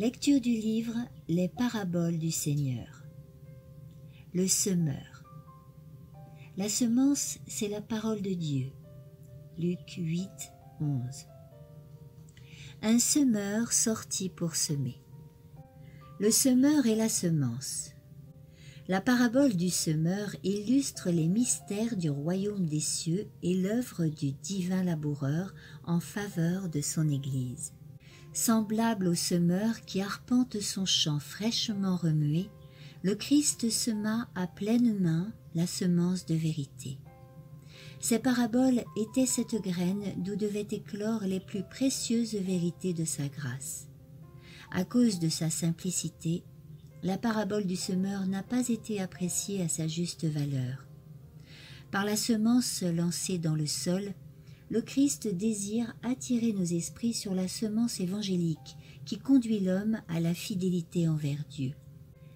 Lecture du livre Les paraboles du Seigneur. Le semeur. La semence, c'est la parole de Dieu. Luc 8, 11. Un semeur sortit pour semer. Le semeur est la semence. La parabole du semeur illustre les mystères du royaume des cieux et l'œuvre du divin laboureur en faveur de son Église. Semblable au semeur qui arpente son champ fraîchement remué, le Christ sema à pleine main la semence de vérité. Ces paraboles étaient cette graine d'où devaient éclore les plus précieuses vérités de sa grâce. À cause de sa simplicité, la parabole du semeur n'a pas été appréciée à sa juste valeur. Par la semence lancée dans le sol, le Christ désire attirer nos esprits sur la semence évangélique qui conduit l'homme à la fidélité envers Dieu.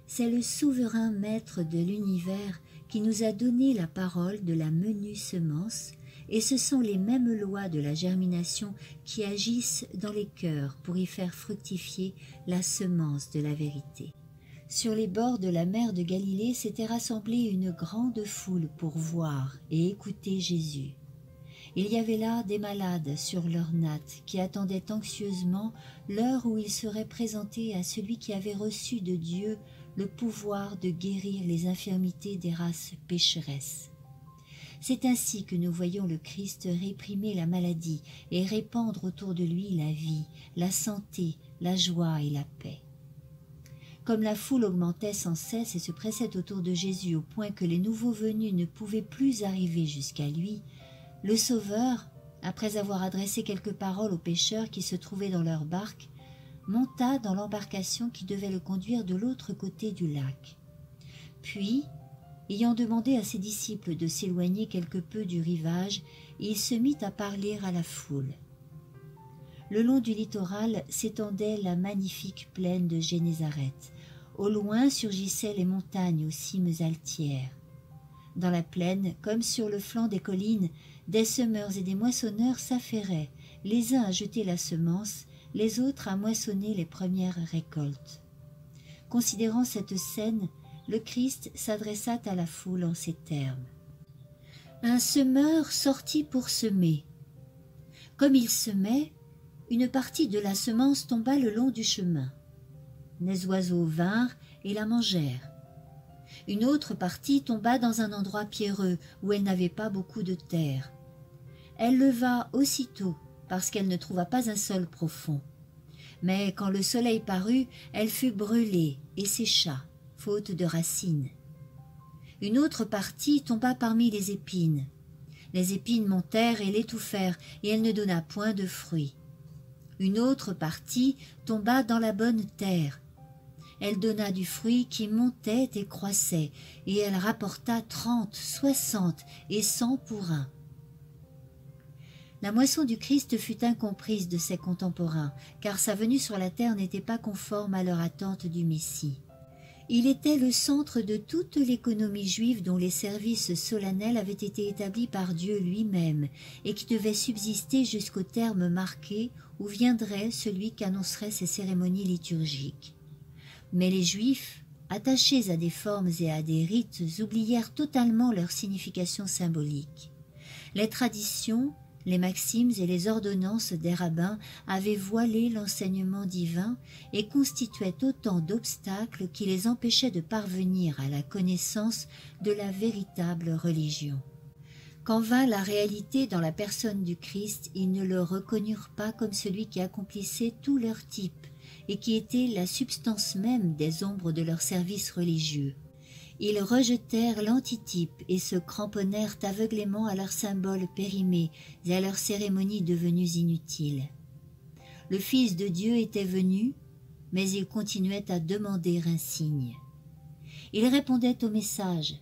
C'est le souverain maître de l'univers qui nous a donné la parole de la menue semence, et ce sont les mêmes lois de la germination qui agissent dans les cœurs pour y faire fructifier la semence de la vérité. Sur les bords de la mer de Galilée s'était rassemblée une grande foule pour voir et écouter Jésus. Il y avait là des malades sur leur natte qui attendaient anxieusement l'heure où il serait présenté à celui qui avait reçu de Dieu le pouvoir de guérir les infirmités des races pécheresses. C'est ainsi que nous voyons le Christ réprimer la maladie et répandre autour de lui la vie, la santé, la joie et la paix. Comme la foule augmentait sans cesse et se pressait autour de Jésus au point que les nouveaux venus ne pouvaient plus arriver jusqu'à lui, le Sauveur, après avoir adressé quelques paroles aux pêcheurs qui se trouvaient dans leur barque, monta dans l'embarcation qui devait le conduire de l'autre côté du lac. Puis, ayant demandé à ses disciples de s'éloigner quelque peu du rivage, il se mit à parler à la foule. Le long du littoral s'étendait la magnifique plaine de Génézareth. Au loin surgissaient les montagnes aux cimes altières. Dans la plaine, comme sur le flanc des collines, des semeurs et des moissonneurs s'affairaient, les uns à jeter la semence, les autres à moissonner les premières récoltes. Considérant cette scène, le Christ s'adressa à la foule en ces termes. Un semeur sortit pour semer. Comme il semait, une partie de la semence tomba le long du chemin. Les oiseaux vinrent et la mangèrent. Une autre partie tomba dans un endroit pierreux où elle n'avait pas beaucoup de terre. Elle leva aussitôt parce qu'elle ne trouva pas un sol profond. Mais quand le soleil parut, elle fut brûlée et sécha, faute de racines. Une autre partie tomba parmi les épines. Les épines montèrent et l'étouffèrent, et elle ne donna point de fruits. Une autre partie tomba dans la bonne terre, elle donna du fruit qui montait et croissait, et elle rapporta trente, soixante et cent pour un. La moisson du Christ fut incomprise de ses contemporains, car sa venue sur la terre n'était pas conforme à leur attente du Messie. Il était le centre de toute l'économie juive dont les services solennels avaient été établis par Dieu lui-même et qui devait subsister jusqu'au terme marqué où viendrait celui qui annoncerait ces cérémonies liturgiques. Mais les Juifs, attachés à des formes et à des rites, oublièrent totalement leur signification symbolique. Les traditions, les maximes et les ordonnances des rabbins avaient voilé l'enseignement divin et constituaient autant d'obstacles qui les empêchaient de parvenir à la connaissance de la véritable religion. Quand vint la réalité dans la personne du Christ, ils ne le reconnurent pas comme celui qui accomplissait tout leur type, et qui était la substance même des ombres de leur service religieux. Ils rejetèrent l'antitype et se cramponnèrent aveuglément à leurs symboles périmés et à leurs cérémonies devenues inutiles. Le Fils de Dieu était venu, mais il continuait à demander un signe. Il répondait au message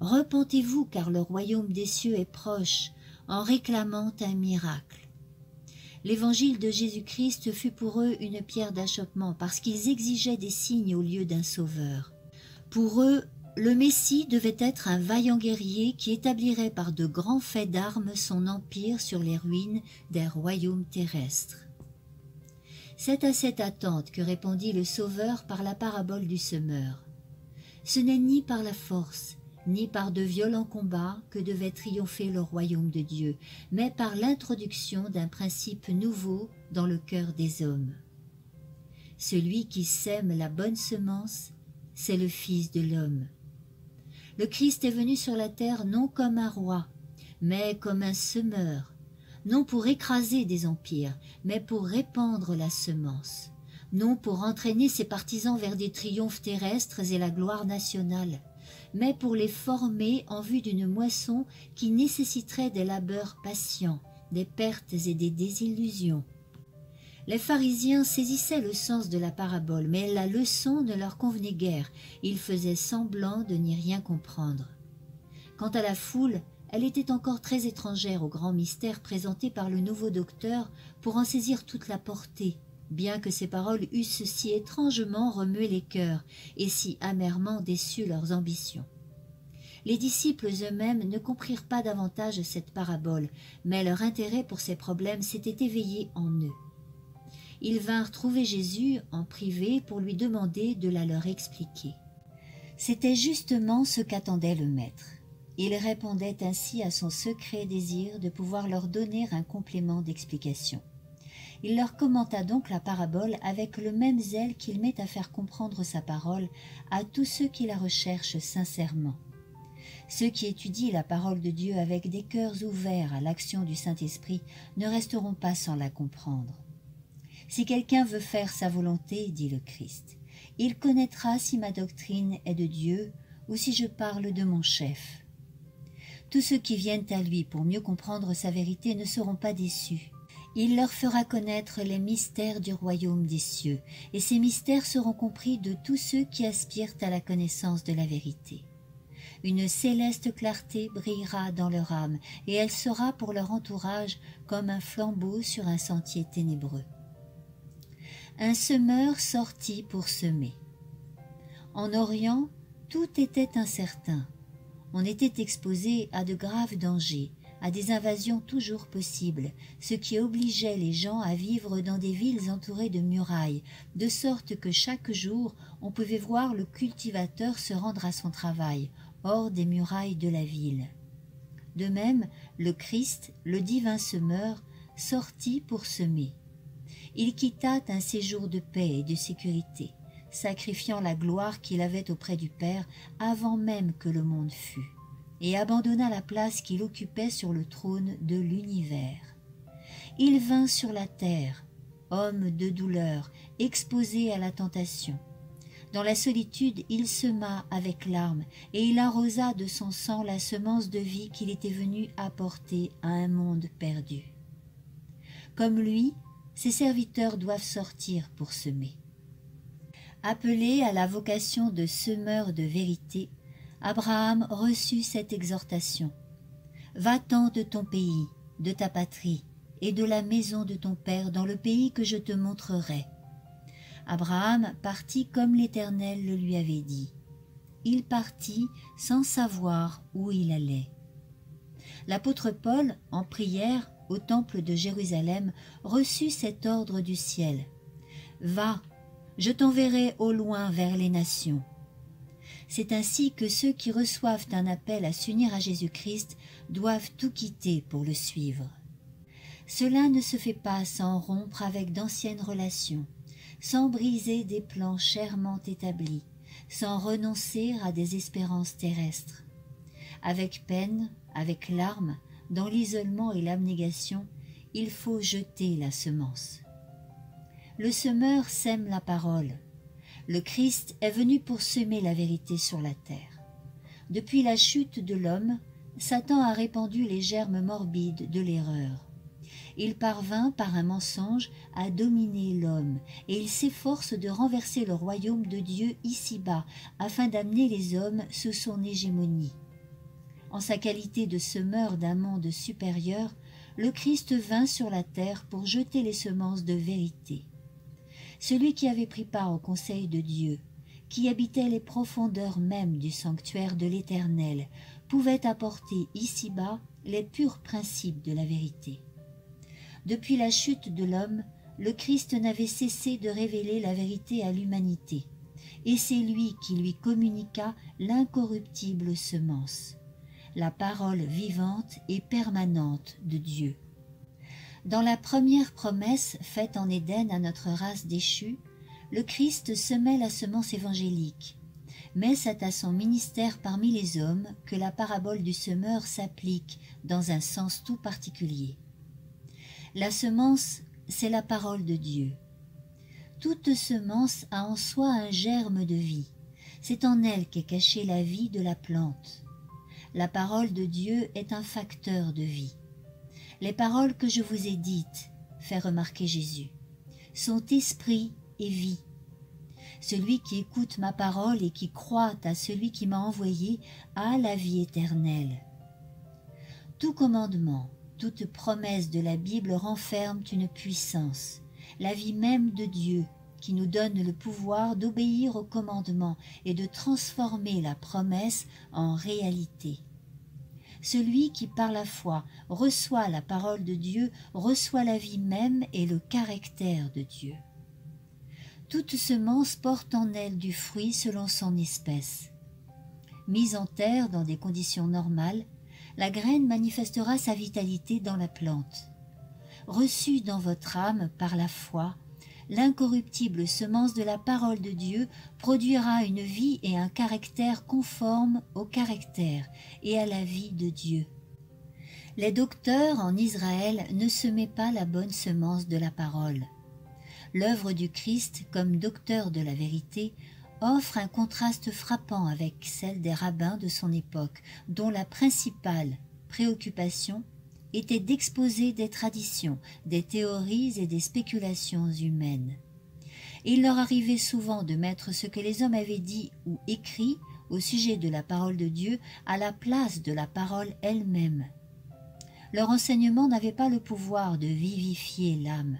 Repentez-vous car le royaume des cieux est proche, en réclamant un miracle l'évangile de Jésus-Christ fut pour eux une pierre d'achoppement parce qu'ils exigeaient des signes au lieu d'un sauveur. Pour eux, le Messie devait être un vaillant guerrier qui établirait par de grands faits d'armes son empire sur les ruines des royaumes terrestres. C'est à cette attente que répondit le Sauveur par la parabole du semeur. Ce n'est ni par la force, ni par de violents combats que devait triompher le royaume de Dieu, mais par l'introduction d'un principe nouveau dans le cœur des hommes. Celui qui sème la bonne semence, c'est le Fils de l'homme. Le Christ est venu sur la terre non comme un roi, mais comme un semeur, non pour écraser des empires, mais pour répandre la semence, non pour entraîner ses partisans vers des triomphes terrestres et la gloire nationale, mais pour les former en vue d'une moisson qui nécessiterait des labeurs patients, des pertes et des désillusions. Les pharisiens saisissaient le sens de la parabole, mais la leçon ne leur convenait guère. Ils faisaient semblant de n'y rien comprendre. Quant à la foule, elle était encore très étrangère au grand mystère présenté par le nouveau docteur pour en saisir toute la portée, bien que ces paroles eussent si étrangement remué les cœurs et si amèrement déçu leurs ambitions. Les disciples eux-mêmes ne comprirent pas davantage cette parabole, mais leur intérêt pour ces problèmes s'était éveillé en eux. Ils vinrent trouver Jésus en privé pour lui demander de la leur expliquer. C'était justement ce qu'attendait le Maître. Il répondait ainsi à son secret désir de pouvoir leur donner un complément d'explication. Il leur commenta donc la parabole avec le même zèle qu'il met à faire comprendre sa parole à tous ceux qui la recherchent sincèrement. Ceux qui étudient la parole de Dieu avec des cœurs ouverts à l'action du Saint-Esprit ne resteront pas sans la comprendre. Si quelqu'un veut faire sa volonté, dit le Christ, il connaîtra si ma doctrine est de Dieu ou si je parle de mon chef. Tous ceux qui viennent à lui pour mieux comprendre sa vérité ne seront pas déçus. Il leur fera connaître les mystères du royaume des cieux, et ces mystères seront compris de tous ceux qui aspirent à la connaissance de la vérité. Une céleste clarté brillera dans leur âme, et elle sera pour leur entourage comme un flambeau sur un sentier ténébreux. Un semeur sortit pour semer. En Orient, tout était incertain on était exposé à de graves dangers, à des invasions toujours possibles, ce qui obligeait les gens à vivre dans des villes entourées de murailles, de sorte que chaque jour on pouvait voir le cultivateur se rendre à son travail, hors des murailles de la ville. De même, le Christ, le divin semeur, sortit pour semer. Il quitta un séjour de paix et de sécurité sacrifiant la gloire qu'il avait auprès du Père avant même que le monde fût, abandonna la place qu'il occupait sur le trône de l'univers. Il vint sur la terre, homme de douleur, exposé à la tentation. Dans la solitude, il sema avec larmes, et il arrosa de son sang la semence de vie qu'il était venu apporter à un monde perdu. Comme lui, ses serviteurs doivent sortir pour semer. Appelé à la vocation de semeur de vérité, Abraham reçut cette exhortation. Va-t'en de ton pays, de ta patrie, et de la maison de ton père dans le pays que je te montrerai. Abraham partit comme l'Éternel le lui avait dit. Il partit sans savoir où il allait. L'apôtre Paul, en prière au temple de Jérusalem, reçut cet ordre du ciel. Va, je t'enverrai au loin vers les nations. C'est ainsi que ceux qui reçoivent un appel à s'unir à Jésus-Christ doivent tout quitter pour le suivre. Cela ne se fait pas sans rompre avec d'anciennes relations, sans briser des plans chèrement établis, sans renoncer à des espérances terrestres. Avec peine, avec larmes, dans l'isolement et l'abnégation, il faut jeter la semence le semeur sème la parole. Le Christ est venu pour semer la vérité sur la terre. Depuis la chute de l'homme, Satan a répandu les germes morbides de l'erreur. Il parvint par un mensonge à dominer l'homme, et il s'efforce de renverser le royaume de Dieu ici-bas, afin d'amener les hommes sous son hégémonie. En sa qualité de semeur d'un monde supérieur, le Christ vint sur la terre pour jeter les semences de vérité celui qui avait pris part au conseil de Dieu, qui habitait les profondeurs mêmes du sanctuaire de l'Éternel, pouvait apporter ici-bas les purs principes de la vérité. Depuis la chute de l'homme, le Christ n'avait cessé de révéler la vérité à l'humanité, et c'est lui qui lui communiqua l'incorruptible semence, la parole vivante et permanente de Dieu. Dans la première promesse faite en Éden à notre race déchue, le Christ semait la semence évangélique, mais c'est à son ministère parmi les hommes que la parabole du semeur s'applique dans un sens tout particulier. La semence, c'est la parole de Dieu. Toute semence a en soi un germe de vie. C'est en elle qu'est cachée la vie de la plante. La parole de Dieu est un facteur de vie. Les paroles que je vous ai dites, fait remarquer Jésus, sont esprit et vie. Celui qui écoute ma parole et qui croit à celui qui m'a envoyé a la vie éternelle. Tout commandement, toute promesse de la Bible renferme une puissance, la vie même de Dieu, qui nous donne le pouvoir d'obéir au commandement et de transformer la promesse en réalité. Celui qui par la foi reçoit la parole de Dieu reçoit la vie même et le caractère de Dieu toute semence porte en elle du fruit selon son espèce. Mise en terre dans des conditions normales, la graine manifestera sa vitalité dans la plante. Reçue dans votre âme par la foi, l'incorruptible semence de la parole de Dieu produira une vie et un caractère conformes au caractère et à la vie de Dieu. Les docteurs en Israël ne semaient pas la bonne semence de la parole l'œuvre du Christ comme docteur de la vérité offre un contraste frappant avec celle des rabbins de son époque, dont la principale préoccupation était d'exposer des traditions, des théories et des spéculations humaines. Il leur arrivait souvent de mettre ce que les hommes avaient dit ou écrit au sujet de la parole de Dieu à la place de la parole elle-même. Leur enseignement n'avait pas le pouvoir de vivifier l'âme.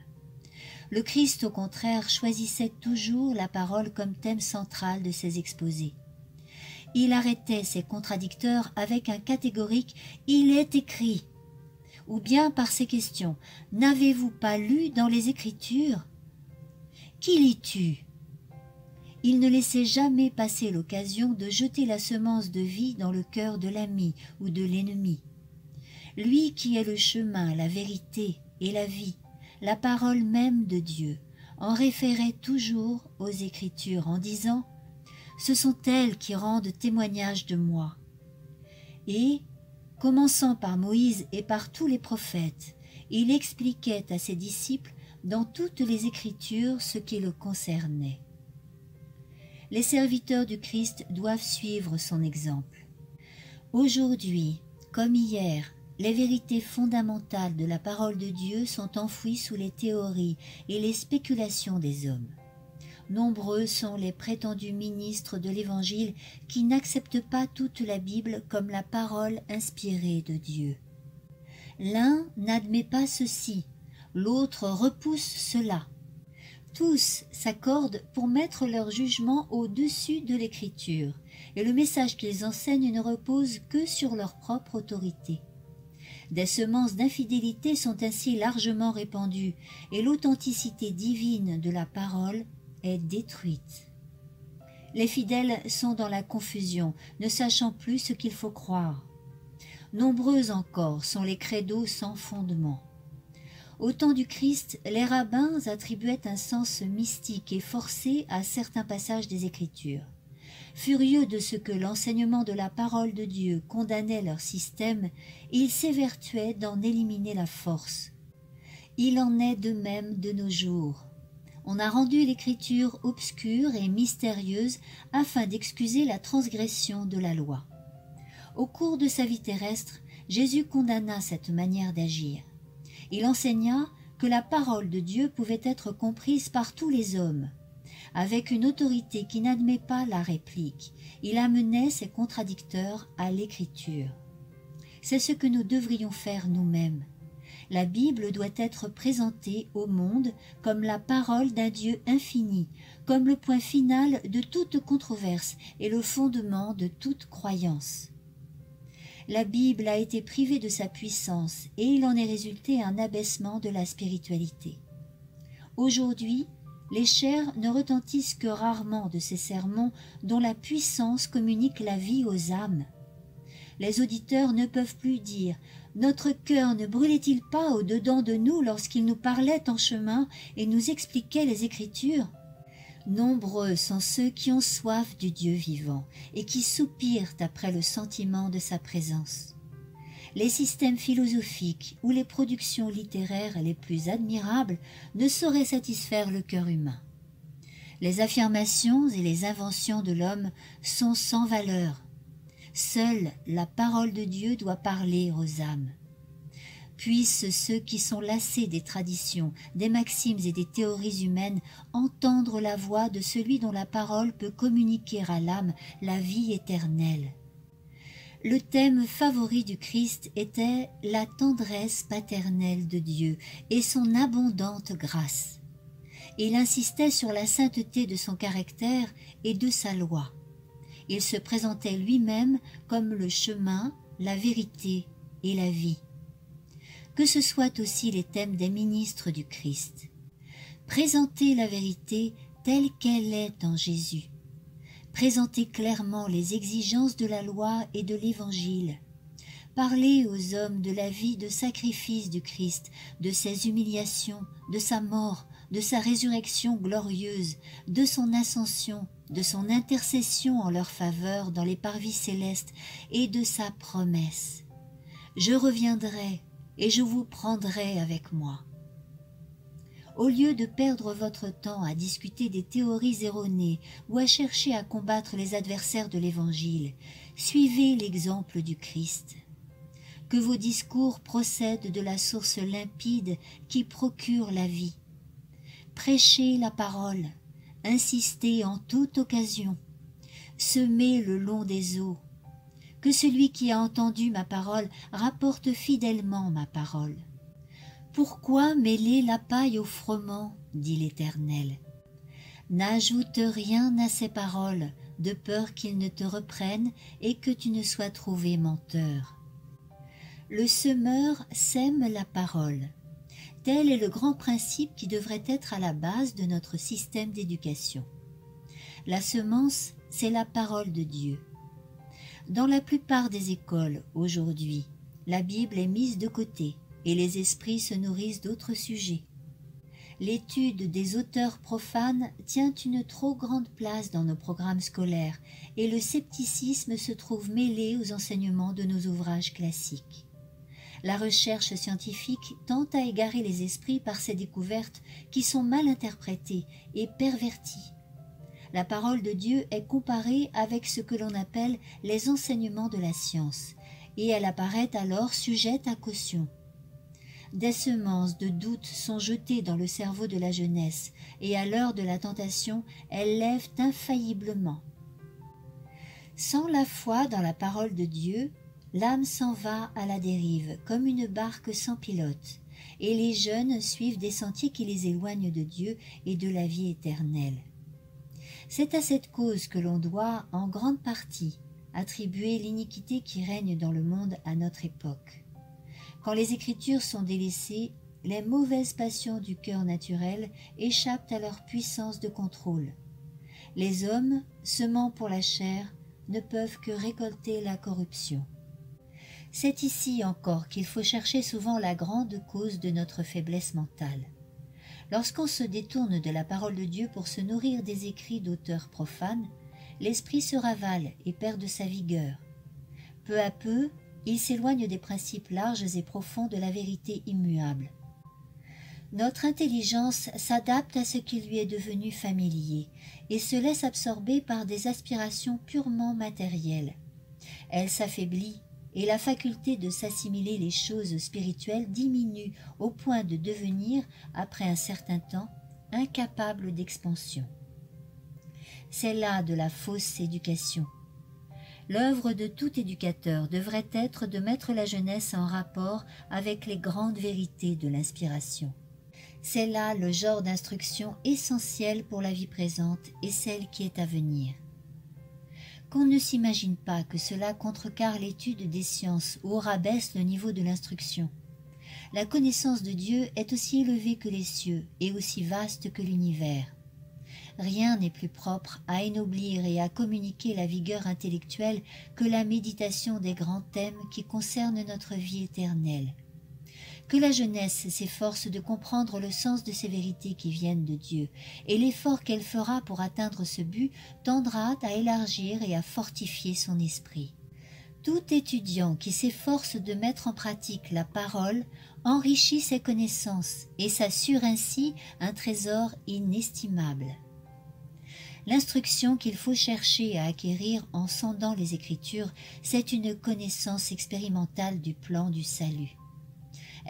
Le Christ, au contraire, choisissait toujours la parole comme thème central de ses exposés. Il arrêtait ses contradicteurs avec un catégorique « il est écrit » ou bien par ces questions « n'avez-vous pas lu dans les Écritures ?»« Qui lis-tu » Il ne laissait jamais passer l'occasion de jeter la semence de vie dans le cœur de l'ami ou de l'ennemi. Lui qui est le chemin, la vérité et la vie, la parole même de Dieu, en référait toujours aux Écritures en disant « Ce sont elles qui rendent témoignage de moi ». Et, commençant par Moïse et par tous les prophètes, il expliquait à ses disciples dans toutes les Écritures ce qui le concernait. Les serviteurs du Christ doivent suivre son exemple. Aujourd'hui, comme hier, les vérités fondamentales de la parole de Dieu sont enfouies sous les théories et les spéculations des hommes. Nombreux sont les prétendus ministres de l'Évangile qui n'acceptent pas toute la Bible comme la parole inspirée de Dieu. L'un n'admet pas ceci, l'autre repousse cela. Tous s'accordent pour mettre leur jugement au-dessus de l'Écriture, et le message qu'ils enseignent ne repose que sur leur propre autorité. Des semences d'infidélité sont ainsi largement répandues et l'authenticité divine de la parole est détruite. Les fidèles sont dans la confusion, ne sachant plus ce qu'il faut croire. Nombreux encore sont les credos sans fondement. Au temps du Christ, les rabbins attribuaient un sens mystique et forcé à certains passages des Écritures. Furieux de ce que l'enseignement de la parole de Dieu condamnait leur système, ils s'évertuaient d'en éliminer la force. Il en est de même de nos jours. On a rendu l'écriture obscure et mystérieuse afin d'excuser la transgression de la loi. Au cours de sa vie terrestre, Jésus condamna cette manière d'agir. Il enseigna que la parole de Dieu pouvait être comprise par tous les hommes, avec une autorité qui n'admet pas la réplique. Il amenait ses contradicteurs à l'écriture. C'est ce que nous devrions faire nous-mêmes. La Bible doit être présentée au monde comme la parole d'un Dieu infini, comme le point final de toute controverse et le fondement de toute croyance. La Bible a été privée de sa puissance et il en est résulté un abaissement de la spiritualité. Aujourd'hui, les chairs ne retentissent que rarement de ces sermons dont la puissance communique la vie aux âmes. Les auditeurs ne peuvent plus dire Notre cœur ne brûlait-il pas au-dedans de nous lorsqu'il nous parlait en chemin et nous expliquait les Écritures? Nombreux sont ceux qui ont soif du Dieu vivant et qui soupirent après le sentiment de sa présence. Les systèmes philosophiques ou les productions littéraires les plus admirables ne sauraient satisfaire le cœur humain. Les affirmations et les inventions de l'homme sont sans valeur. Seule la parole de Dieu doit parler aux âmes puissent ceux qui sont lassés des traditions, des maximes et des théories humaines entendre la voix de celui dont la parole peut communiquer à l'âme la vie éternelle. Le thème favori du Christ était la tendresse paternelle de Dieu et son abondante grâce. Il insistait sur la sainteté de son caractère et de sa loi. Il se présentait lui-même comme le chemin, la vérité et la vie que ce soit aussi les thèmes des ministres du Christ. Présenter la vérité telle qu'elle est en Jésus. Présenter clairement les exigences de la loi et de l'Évangile. Parler aux hommes de la vie de sacrifice du Christ, de ses humiliations, de sa mort, de sa résurrection glorieuse, de son ascension, de son intercession en leur faveur dans les parvis célestes et de sa promesse. Je reviendrai et je vous prendrai avec moi. Au lieu de perdre votre temps à discuter des théories erronées ou à chercher à combattre les adversaires de l'Évangile, suivez l'exemple du Christ. Que vos discours procèdent de la source limpide qui procure la vie. Prêchez la parole, insistez en toute occasion, semez le long des eaux, que celui qui a entendu ma parole rapporte fidèlement ma parole. Pourquoi mêler la paille au froment dit l'Éternel? N'ajoute rien à ces paroles, de peur qu'ils ne te reprennent et que tu ne sois trouvé menteur. Le semeur sème la parole. Tel est le grand principe qui devrait être à la base de notre système d'éducation. La semence, c'est la parole de Dieu. Dans la plupart des écoles, aujourd'hui, la Bible est mise de côté et les esprits se nourrissent d'autres sujets. L'étude des auteurs profanes tient une trop grande place dans nos programmes scolaires et le scepticisme se trouve mêlé aux enseignements de nos ouvrages classiques. La recherche scientifique tente à égarer les esprits par ses découvertes qui sont mal interprétées et perverties la parole de Dieu est comparée avec ce que l'on appelle les enseignements de la science, et elle apparaît alors sujette à caution. Des semences de doute sont jetées dans le cerveau de la jeunesse, et à l'heure de la tentation, elles lèvent infailliblement. Sans la foi dans la parole de Dieu, l'âme s'en va à la dérive, comme une barque sans pilote, et les jeunes suivent des sentiers qui les éloignent de Dieu et de la vie éternelle. C'est à cette cause que l'on doit, en grande partie, attribuer l'iniquité qui règne dans le monde à notre époque. Quand les Écritures sont délaissées, les mauvaises passions du cœur naturel échappent à leur puissance de contrôle. Les hommes, semant pour la chair, ne peuvent que récolter la corruption. C'est ici encore qu'il faut chercher souvent la grande cause de notre faiblesse mentale. Lorsqu'on se détourne de la parole de Dieu pour se nourrir des écrits d'auteurs profanes, l'esprit se ravale et perd de sa vigueur. Peu à peu, il s'éloigne des principes larges et profonds de la vérité immuable. Notre intelligence s'adapte à ce qui lui est devenu familier et se laisse absorber par des aspirations purement matérielles. Elle s'affaiblit et la faculté de s'assimiler les choses spirituelles diminue au point de devenir, après un certain temps, incapable d'expansion. C'est là de la fausse éducation. L'œuvre de tout éducateur devrait être de mettre la jeunesse en rapport avec les grandes vérités de l'inspiration. C'est là le genre d'instruction essentiel pour la vie présente et celle qui est à venir qu'on ne s'imagine pas que cela contrecarre l'étude des sciences ou rabaisse le niveau de l'instruction. La connaissance de Dieu est aussi élevée que les cieux et aussi vaste que l'univers. Rien n'est plus propre à ennoblir et à communiquer la vigueur intellectuelle que la méditation des grands thèmes qui concernent notre vie éternelle. Que la jeunesse s'efforce de comprendre le sens de ces vérités qui viennent de Dieu, et l'effort qu'elle fera pour atteindre ce but tendra à élargir et à fortifier son esprit. Tout étudiant qui s'efforce de mettre en pratique la parole enrichit ses connaissances et s'assure ainsi un trésor inestimable. L'instruction qu'il faut chercher à acquérir en sondant les Écritures, c'est une connaissance expérimentale du plan du salut.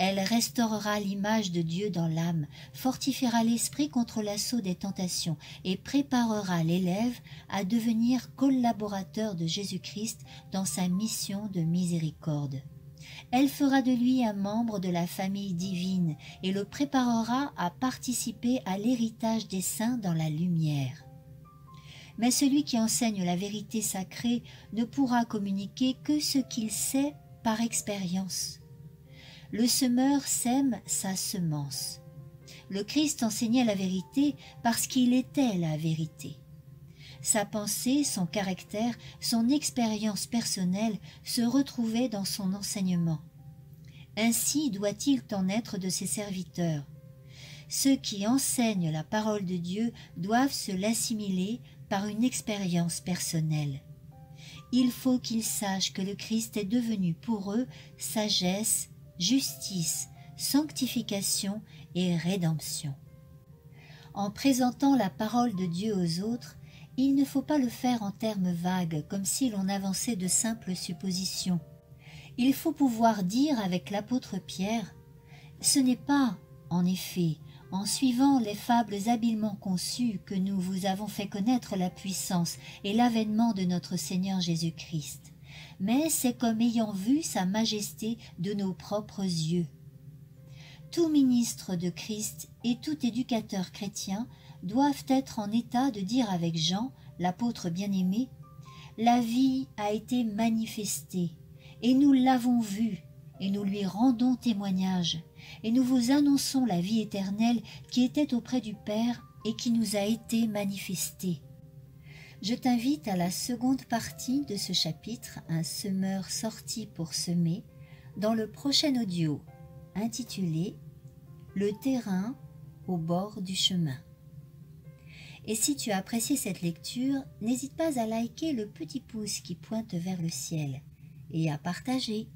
Elle restaurera l'image de Dieu dans l'âme, fortifiera l'esprit contre l'assaut des tentations et préparera l'élève à devenir collaborateur de Jésus-Christ dans sa mission de miséricorde. Elle fera de lui un membre de la famille divine et le préparera à participer à l'héritage des saints dans la lumière. Mais celui qui enseigne la vérité sacrée ne pourra communiquer que ce qu'il sait par expérience le semeur sème sa semence. Le Christ enseignait la vérité parce qu'il était la vérité. Sa pensée, son caractère, son expérience personnelle se retrouvaient dans son enseignement. Ainsi doit-il en être de ses serviteurs. Ceux qui enseignent la parole de Dieu doivent se l'assimiler par une expérience personnelle. Il faut qu'ils sachent que le Christ est devenu pour eux sagesse, justice, sanctification et rédemption. En présentant la parole de Dieu aux autres, il ne faut pas le faire en termes vagues, comme si l'on avançait de simples suppositions. Il faut pouvoir dire avec l'apôtre Pierre Ce n'est pas, en effet, en suivant les fables habilement conçues que nous vous avons fait connaître la puissance et l'avènement de notre Seigneur Jésus-Christ mais c'est comme ayant vu sa majesté de nos propres yeux. Tout ministre de Christ et tout éducateur chrétien doivent être en état de dire avec Jean, l'apôtre bien-aimé, La vie a été manifestée, et nous l'avons vue, et nous lui rendons témoignage, et nous vous annonçons la vie éternelle qui était auprès du Père et qui nous a été manifestée je t'invite à la seconde partie de ce chapitre, Un semeur sorti pour semer, dans le prochain audio intitulé Le terrain au bord du chemin. Et si tu as apprécié cette lecture, n'hésite pas à liker le petit pouce qui pointe vers le ciel et à partager.